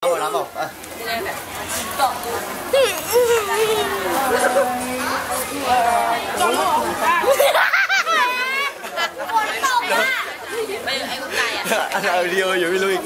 เอาน้ำบอกอะไปไอ้กุ๊กไก่อะเอาเดียวอยู่ไม่รู้อีก